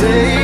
day.